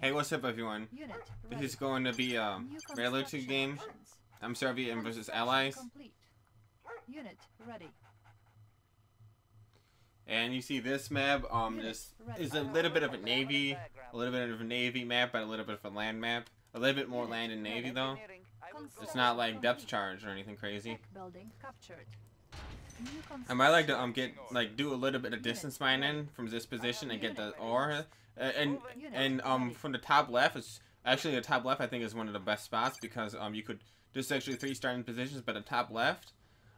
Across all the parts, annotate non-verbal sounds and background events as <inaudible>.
Hey, what's up, everyone? Unit This ready. is going to be a New Raider 2 construction game. I'm Soviet versus Allies. Complete. Unit ready. And you see this map, um, Unit this ready. is a little bit of a navy, a little bit of a navy map, but a little bit of a land map. A little bit more land and navy, though. It's not like depth charge or anything crazy. Building captured. I might like to um get like do a little bit of distance mining from this position and get the ore, and and um from the top left it's actually the top left I think is one of the best spots because um you could there's actually three starting positions but the top left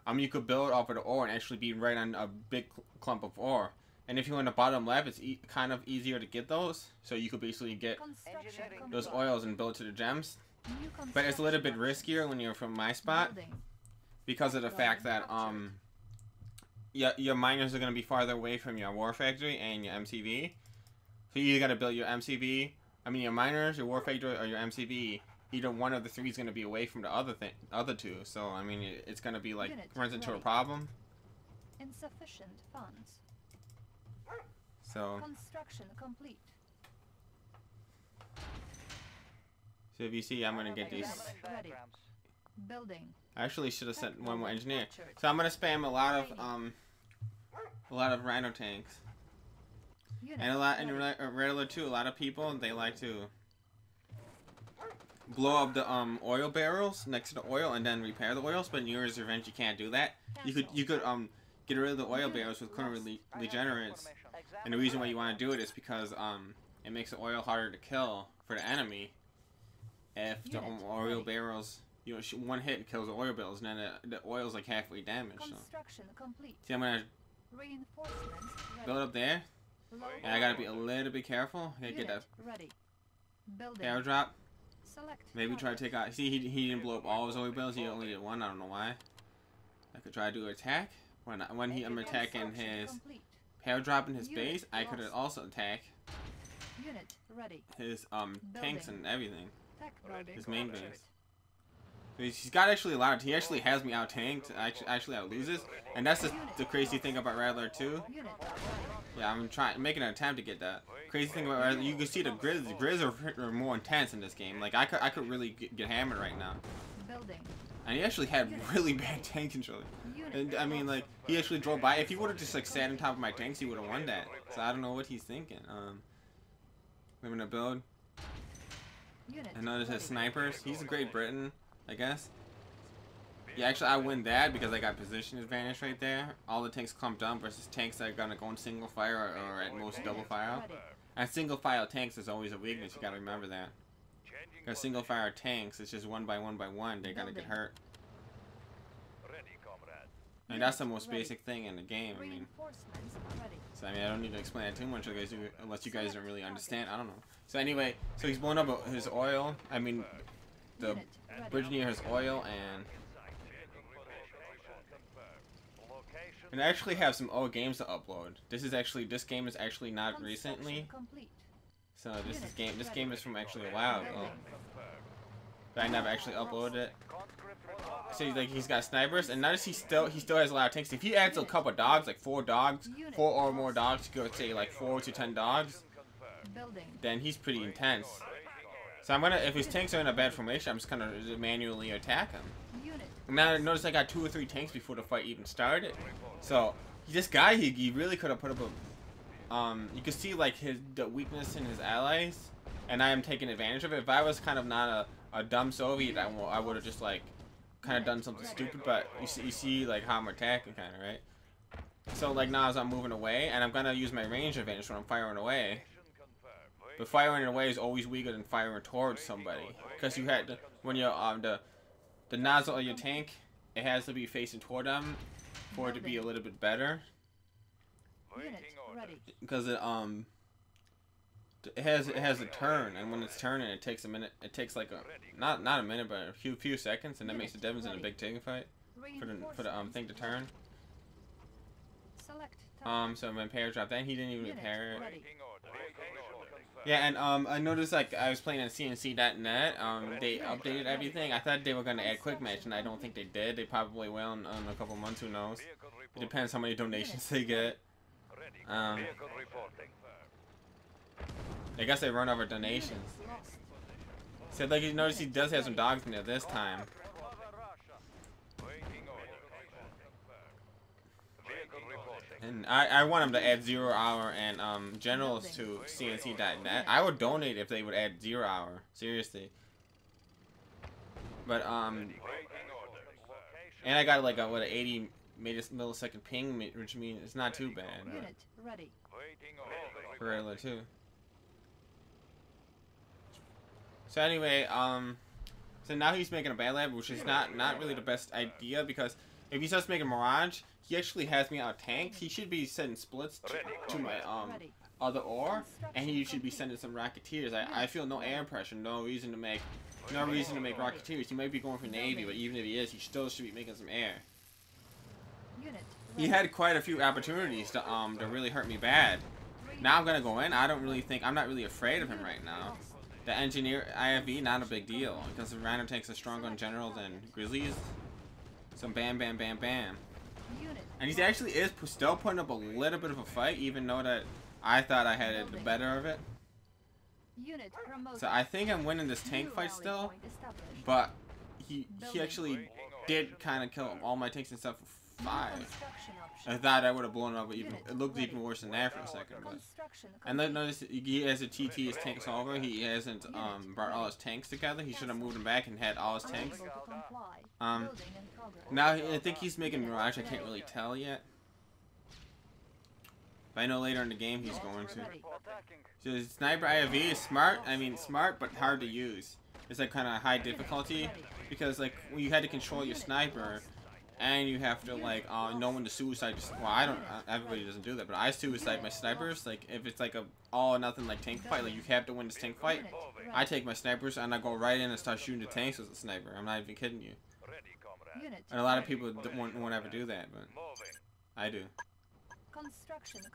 um you could build off of the ore and actually be right on a big cl- clump of ore. And if you're on the bottom left it's e- kind of easier to get those. So you could basically get those oils and build to the gems. But it's a little bit riskier when you're from my spot because of the fact that um your, your miners are going to be farther away from your war factory and your MCV. So you either got to build your MCV, I mean your miners, your war factory, or your MCV. Either one of the three is going to be away from the other thing, other two. So I mean it, it's going to be like Unit runs into a problem. Insufficient funds. So Construction complete. so if you see, I'm going to get these. Building. I actually should have sent one more engineer. So I'm going to spam a lot of um a lot of rhino tanks. And a lot. Uh, Red Alert 2, a lot of people they like to blow up the um oil barrels next to the oil and then repair the oils. But in Yuri's Revenge you can't do that. You could you could um get rid of the oil barrels with current rele- regenerates. And the reason why you want to do it is because um it makes the oil harder to kill for the enemy. If the um, oil barrels, you know, sh- one hit kills the oil barrels, and then the, the oil's like halfway damaged. So. Complete. See, I'm gonna Reinforcements ready. build up there, Low and I gotta be a little bit careful. I gotta get that Unit ready. Building. airdrop. Select. Maybe try to take out. See, he, he didn't blow up all his oil barrels. He only did one. I don't know why. I could try to do attack. When I- when he I'm attacking his complete. airdrop in his Unit base, I could also attack Unit ready. his um tanks and everything. Tech His main base. He's got actually a lot. Of, he actually has me out tanked. Actually, actually out loses, and that's the, the crazy thing about Red Alert 2. Yeah, I'm trying making an attempt to get that. Crazy thing about Rattler, you can see the Grizz, The grids are, are more intense in this game. Like I could I could really get, get hammered right now. And he actually had <laughs> really bad tank control. And I mean, like he actually drove by. If he would have just like sat on top of my tanks, he would have won that. So I don't know what he's thinking. Um, I'm gonna build. His ready. snipers. He's a Great Britain, I guess. Yeah, actually, I win that because I got position advantage right there. All the tanks clumped up versus tanks that are gonna go in single fire or, or at most double file. Ready. And single file tanks is always a weakness. You gotta remember that. Because single fire tanks, it's just one by one by one. They're gonna get hurt. And that's the most basic thing in the game. I mean. So I mean, I don't need to explain it too much, you guys, unless you guys don't really understand. I don't know. So anyway, so he's blowing up his oil. I mean, the Unit ready. bridge near his oil, and and I actually have some old games to upload. This is actually this game is actually not recently. So this is game this game is from actually a while ago. But I never actually uploaded it. So he's like he's got snipers, and notice he still he still has a lot of tanks. If he adds a couple dogs, like four dogs, four or more dogs, go say like four to ten dogs, then he's pretty intense. So I'm gonna, if his tanks are in a bad formation, I'm just gonna manually attack him. Now notice I got two or three tanks before the fight even started. So this guy, he, he really could have put up a, um, you can see like his the weakness in his allies, and I am taking advantage of it. If I was kind of not a, a dumb Soviet, I, I would have just like, kind of done something stupid. But you see, you see like how I'm attacking, kind of right. So like now as I'm moving away, and I'm gonna use my range advantage when I'm firing away. But firing away is always weaker than firing towards somebody. Because you had to, when you're um the the nozzle of your tank, it has to be facing toward them for it to be a little bit better. Because it um it has it has a turn, and when it's turning, it takes a minute. It takes like a not not a minute, but a few few seconds, and that makes the Devons in a big tank fight for the for the um thing to turn. Select. Um, so my paradropped that. He didn't even repair it. Yeah, and um, I noticed like I was playing on CnCNet. Um, they updated everything. I thought they were gonna add quick match, and I don't think they did. They probably will in, in a couple months. Who knows? It depends how many donations they get. Um, I guess they run over donations. Lost. So like you notice he does have some dogs in there this time. And I, I want them to add zero hour and um generals to CnCNet. I would donate if they would add zero hour. Seriously. But um Waiting order. Location. and I got like a what a 80 millisecond ping, which means it's not too bad. Unit ready. Waiting order. For regular too. So anyway, um, so now he's making a battle lab, which is not not really the best idea because if he starts making Mirage, he actually has me out tanked. He should be sending splits to, to my um other ore, and he should be sending some Rocketeers. I, I feel no air pressure, no reason to make no reason to make Rocketeers. He might be going for Navy, but even if he is, he still should be making some air. He had quite a few opportunities to um to really hurt me bad. Now I'm gonna go in. I don't really think I'm not really afraid of him right now. The engineer IFV not a big deal because the rhino tanks are stronger in general than grizzlies. Some bam, bam, bam, bam, Unit and he actually is still putting up a little bit of a fight, even though that I thought I had it the better of it. So I think I'm winning this tank fight still, but he he actually did kind of kill all my tanks and stuff five. I thought I would have blown up even. It looked even worse than that for a second, but. And then notice he has a TT his tanks over. He hasn't um, brought all his tanks together. He should have moved them back and had all his tanks. Unable to comply. Um, Building in progress. Now I think he's making Mirage. I can't really tell yet. But I know later in the game he's going to. So sniper IFV is smart. I mean smart, but hard to use. It's like kind of high difficulty because like when you had to control your sniper, and you have to like uh, know when to suicide. Well, I don't. Uh, everybody doesn't do that, but I suicide my snipers. Like if it's like a all or nothing like tank fight, like you have to win this tank fight. I take my snipers and I go right in and start shooting the tanks with a sniper. I'm not even kidding you. And a lot of people won't, won't ever do that, but I do.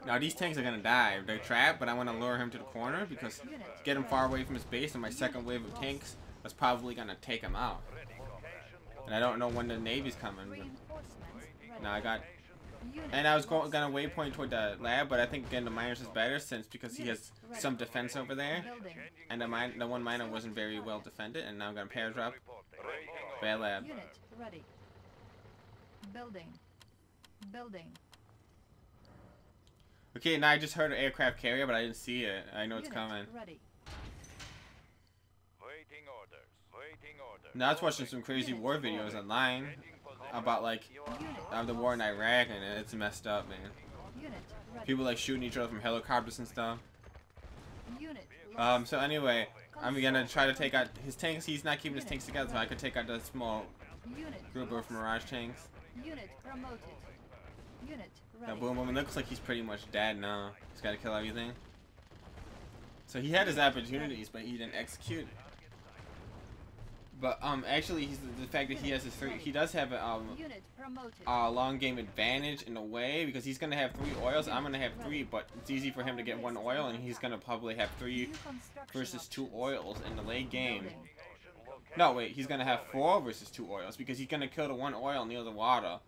Now these tanks are gonna die. They're trapped, but I want to lure him to the corner because get him far away from his base, and my second wave of tanks is probably gonna take him out. Ready, comrade. And I don't know when the navy's coming. But Reinforcements now I got. And I was going gonna waypoint toward the lab, but I think getting the miners is better since because he has some defense over there, and the mine, the one miner wasn't very well defended, and now I'm gonna paradrop Reporting. Battle lab. Unit ready. Building. Building. Okay, now I just heard an aircraft carrier, but I didn't see it. I know it's coming. Ready. Waiting orders. Now I was watching some crazy war videos online about like the war in Iraq, and it's messed up, man. People like shooting each other from helicopters and stuff. Um, so anyway, I'm gonna try to take out his tanks. He's not keeping his tanks together, so I could take out the small group of Mirage tanks. Now, boom, boom. It looks like he's pretty much dead now. He's got to kill everything. So he had his opportunities, but he didn't execute. But um, actually, he's the, the fact that he has his three. He does have a um, a long game advantage in a way because he's gonna have three oils. I'm gonna have three, but it's easy for him to get one oil, and he's gonna probably have three versus two oils in the late game. No, wait, he's gonna have four versus two oils because he's gonna kill the one oil near the water,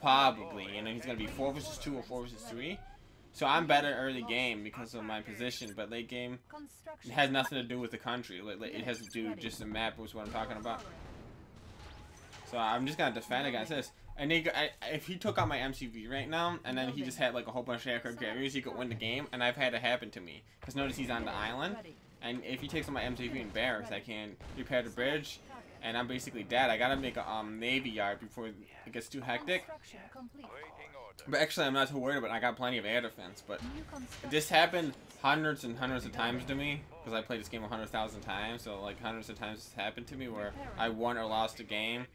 probably, and then he's gonna be four versus two or four versus three. So I'm better early game because of my position, but late game has nothing to do with the country. It has to do just the map, was what I'm talking about. So I'm just gonna defend against this. And he, I, if he took out my MCV right now, and then he just had like a whole bunch of aircraft carriers, he could win the game. And I've had it happen to me. Cause notice he's on the island, and if he takes out my MCV and barracks, I can repair the bridge, and I'm basically dead. I gotta make a um navy yard before it gets too hectic. Construction complete. Waiting order. But actually, I'm not too worried about. it. I got plenty of air defense. But this happened hundreds and hundreds of times to me because I played this game a hundred thousand times. So like hundreds of times it's happened to me where I won or lost a game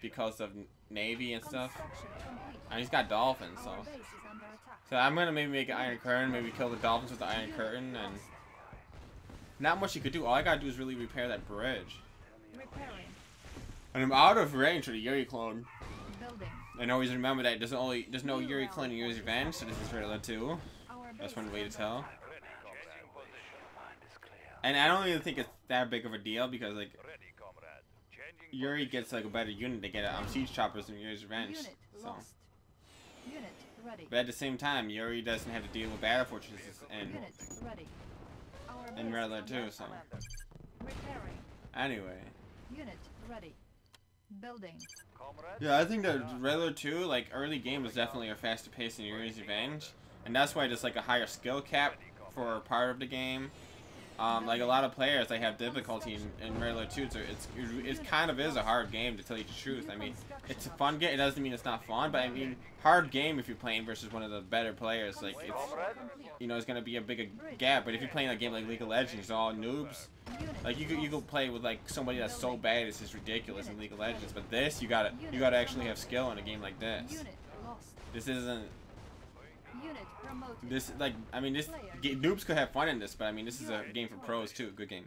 because of navy and stuff. Construction complete. And he's got dolphins, so Our base is under attack. so I'm gonna maybe make an iron curtain, maybe kill the dolphins with the iron curtain, and not much you could do. All I gotta do is really repair that bridge. Repairing. And I'm out of range for the Yuri clone. Building. And always remember that there's only there's no Yuri clone in Yuri's Revenge, so this is trailer two. Our That's one way to tell. attack. Ready, comrade. And I don't even think it's that big of a deal because like Ready, comrade. Changing Yuri gets like a better unit to get um, siege choppers in Yuri's Revenge. So, lost. Unit ready. but at the same time, Yuri doesn't have to deal with battle fortresses and Unit ready. Our in Red Alert 2. So anyway, Unit ready. Building. Yeah, I think that Red Alert 2, like early game, was definitely a faster pace than Yuri's Revenge, and that's why there's like a higher skill cap for part of the game. Um, like a lot of players, they have difficulty in, in Red Alert 2, so it's it kind of is a hard game to tell you the truth. I mean, it's a fun game. It doesn't mean it's not fun, but I mean, hard game if you're playing versus one of the better players. Like it's you know, it's gonna be a bigger gap. But if you're playing a game like League of Legends, all noobs, like you could you could play with like somebody that's so bad it's just ridiculous in League of Legends. But this, you gotta you gotta actually have skill in a game like this. This isn't. This like I mean this noobs could have fun in this, but I mean this is a game for pros too. Good game.